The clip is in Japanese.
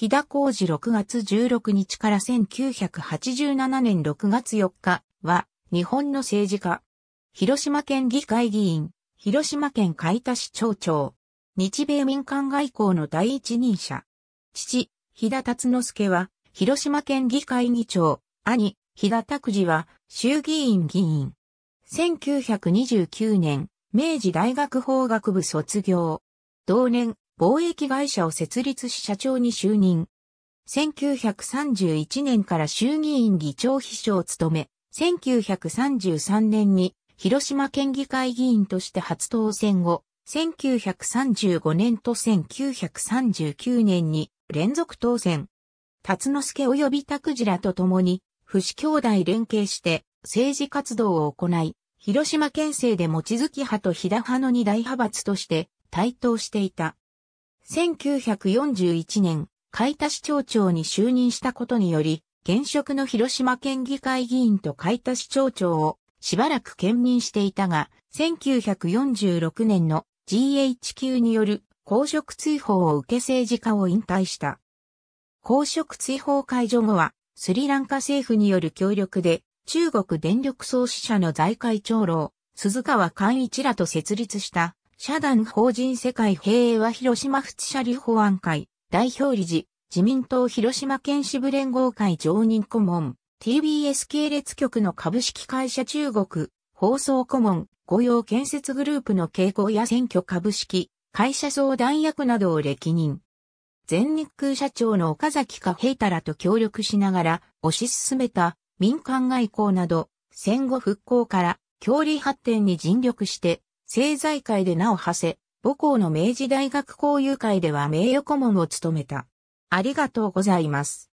日田工事6月16日から1987年6月4日は、日本の政治家。広島県議会議員、広島県海田市町長。日米民間外交の第一人者。父、日田達之助は、広島県議会議長。兄、日田拓司は、衆議院議員。1929年、明治大学法学部卒業。同年、貿易会社を設立し社長に就任。1931年から衆議院議長秘書を務め、1933年に広島県議会議員として初当選後、1935年と1939年に連続当選。辰之助及び拓司らと共に、不死兄弟連携して政治活動を行い、広島県政で望月派と飛騨派の二大派閥として台頭していた。1941年、海田市長長に就任したことにより、現職の広島県議会議員と海田市長長をしばらく兼任していたが、1946年の GHQ による公職追放を受け政治家を引退した。公職追放解除後は、スリランカ政府による協力で中国電力創始者の財界長老、鈴川寛一らと設立した、社団法人世界平和広島府知社流保安会、代表理事、自民党広島県支部連合会常任顧問、TBS 系列局の株式会社中国、放送顧問、御用建設グループの傾向や選挙株式、会社相談役などを歴任。全日空社長の岡崎か平太らと協力しながら推し進めた民間外交など、戦後復興から協理発展に尽力して、政財界で名を馳せ、母校の明治大学交友会では名誉顧問を務めた。ありがとうございます。